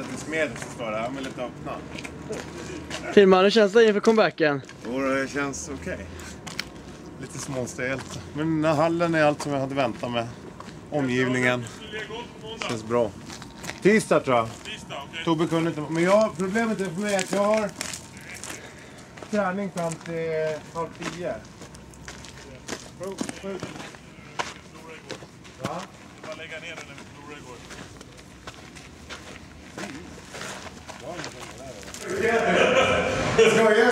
att det är Smedis som står där. Han vill inte öppna. Filman, hur känns det inför comebacken? Och det känns okej. Lite småstelt. Men den här hallen är allt som jag hade väntat mig. Omgivningen. Känns bra. Tisdag tror jag. Tobbe kunde inte Men jag, problemet är för mig att jag har träning fram till halv tio. Sju- sju- Va? Bara lägga ner den när vi förlorade igår. Skojar du?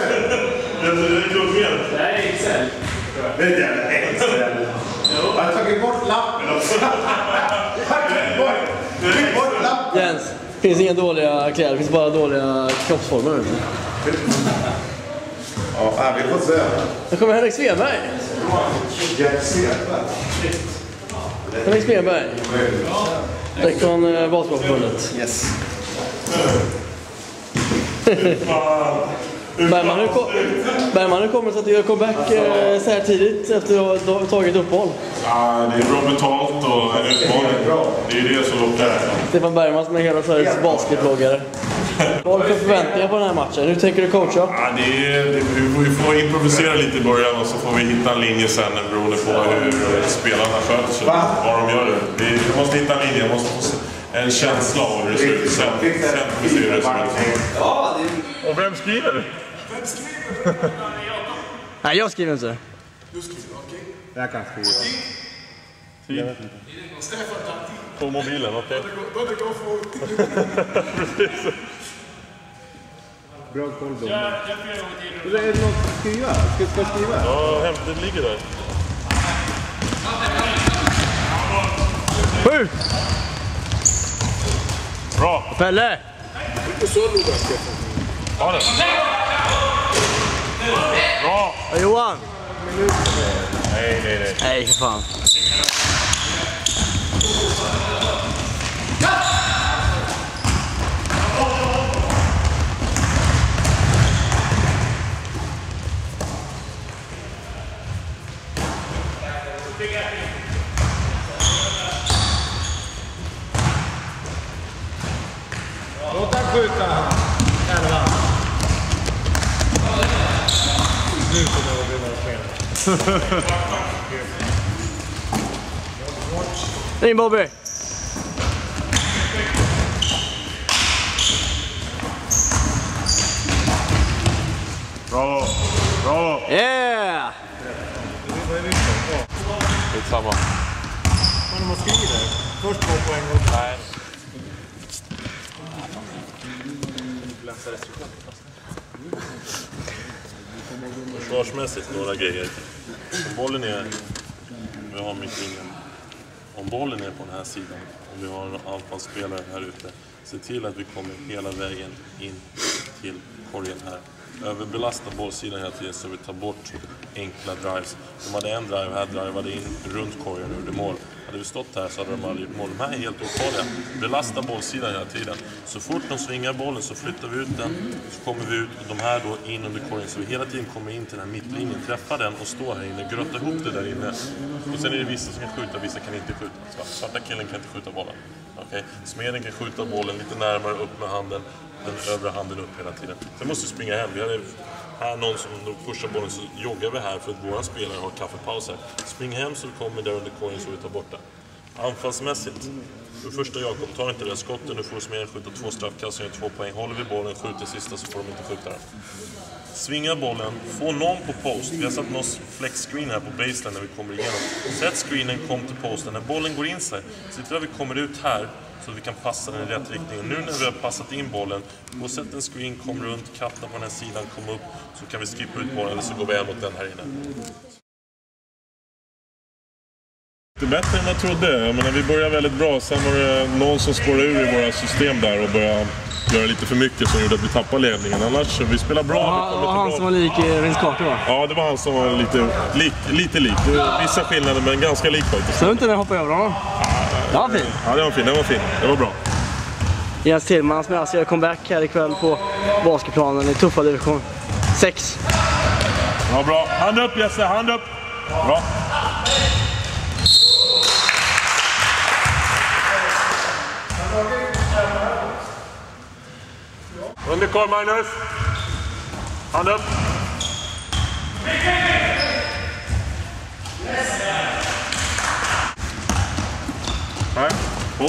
Det är. Det här är Excel. Det är jävla Excel. Jag har tagit bort lappen också. Jag har tagit bort, lappen. Jens, det finns inga dåliga kläder, det finns bara dåliga kroppsformer. Ja, vi får se. Nu kommer Henrik Svedberg. Henrik Svedberg. Direkt från eh, Basketbollförbundet. Yes. Bergman, hur, ko- Bergman, hur kommer det sig att du gör comeback eh, så här tidigt efter att ha tagit uppehåll? Ja, det är bra betalt och en utmaning. Det är ju det som lockar. Stefan Bergman som är hela Sveriges basketbloggare. Vad har du för förväntningar på den här matchen? Hur tänker du coacha? Ja, det är, det, vi får- vi får improvisera lite i början och så får vi hitta en linje sen beroende på hur spelarna sköter sig. Vad de gör det. Vi, vi måste hitta en linje, jag måste få se- en känsla av hur det ser ut. Sen, sen får vi se hur det ser ut. Och vem skriver? Nej, jag skriver inte. Jag kan skriva. På mobilen, okej. Bra koll då. Är det något att skriva? Ska, ska jag skriva? Ja, hämt, det ligger där. Sju! Bra! Pelle! Ha den! Bra! Och Johan! Nej, nej, nej. Nej, för fan. Låt han skjuta. Elva. Nu kommer det att bli några fel. In Bobby! Bravo! Bravo! Yeah! Skitsamma. Men man skriver. Först två poäng och... Nej. Försvarsmässigt några grejer. Om bollen är, vi har mittlinjen. Om bollen är på den här sidan, om vi har en anfallsspelare här ute, se till att vi kommer hela vägen in till korgen här. Överbelasta bollsidan hela tiden så vi tar bort enkla drives. De hade en drive här, drivade in runt korgen och gjorde mål. Hade vi stått här så hade de aldrig gjort mål. De här är helt ofarliga. Belasta bollsidan hela tiden. Så fort de svingar bollen så flyttar vi ut den, så kommer vi ut och de här då in under korgen. Så vi hela tiden kommer in till den här mittlinjen, träffar den och står här inne, grötta ihop det där inne. Och sen är det vissa som kan skjuta, vissa kan inte skjuta. Svarta killen kan inte skjuta bollen. Okej? Smeden kan skjuta bollen lite närmare, upp med handen, den övre handen upp hela tiden. Sen måste vi springa hem. Vi hade här någon som pushar bollen så joggar vi här för att våra spelare har kaffepauser. Spring hem så du kommer där under korgen så vi tar bort det. Anfallsmässigt. För det första Jakob, ta inte det skottet. Nu får Smeden skjuta två straffkast och gör två poäng. Håller vi bollen, skjuter sista så får de inte skjuta den. Svinga bollen, få någon på post. Vi har satt någon flex-screen här på baseline när vi kommer igenom. Sätt screenen, kom till posten. När bollen går in sig, se till att vi kommer ut här så att vi kan passa den i rätt riktning. Nu när vi har passat in bollen, gå och sätt en screen, kom runt, katta på den här sidan, kom upp. Så kan vi skippa ut bollen eller så går vi hem mot den här inne. Det är bättre än jag trodde. Jag menar, vi började väldigt bra. Sen var det någon som spårade ur i våra system där och började göra lite för mycket som gjorde att vi tappade ledningen. Annars, vi spelar bra. Ja, det var han till som bra. var lik eh, Vince Carter va? Ja, det var han som var lite lik. Lite lik. Vissa skillnader, men ganska lik faktiskt. Såg du inte när jag hoppade över honom? Det var fin. Ja, det var fin. Det var fin. Det var bra. Jens Tillman som alltså gör comeback här ikväll på basketplanen i tuffa division 6. Ja, bra. Hand upp Jesse, hand upp! Bra. Underkorg Magnus. Hand upp. Nej, på.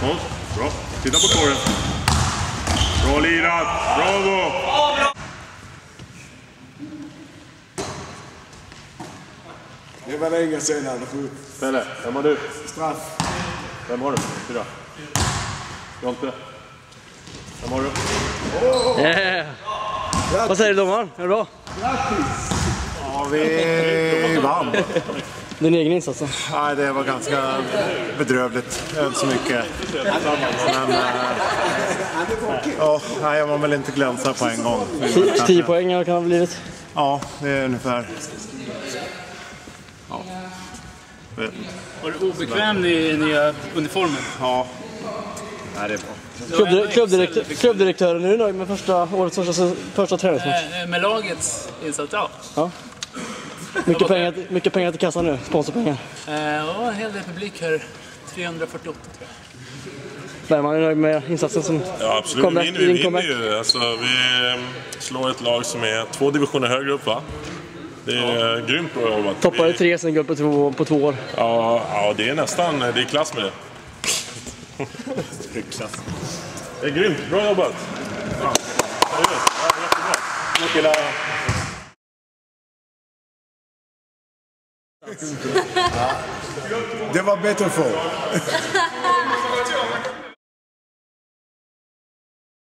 På. Bra. Titta på korgen. Bra lirat. Bravo! Det var länge sedan han skjut. Pelle, vem har du? Straff. Vem har du? Fyra. Jonte. Vem har du? Yeah. Vad säger domaren? Är det bra? Ja, vi vann. Din egen insats då? Nej, det var ganska bedrövligt. Inte så mycket. Men... Äh, ja, nej, jag var väl inte glänsa på en gång. 10 poäng kan det ha blivit. Ja, det är ungefär... Ja. Var du obekväm i nya uniformen? Ja. Nej, det är bra. Klubbdirek- klubbdirektör, klubbdirektören, är du nöjd med första, årets första, första träningsmatch? Eh, Med lagets insats, ja. Mycket pengar, mycket pengar till kassan nu, sponsorpengar. Eh, Och en hel del publik här. 348 tror jag. Bergman är nöjd med insatsen som... Ja, absolut. Comeback, vi vinner, vi vinner ju. Alltså, vi ehm, slår ett lag som är två divisioner högre upp, va? Det är ja. grymt bra jobbat. Toppade Vi- tre sen guld på två, på två år. Ja, ja, det är nästan det är klass med det. Det är grymt. Bra jobbat. Ja. Seriöst. Ja, jättebra. Killar. Det var bättre förr.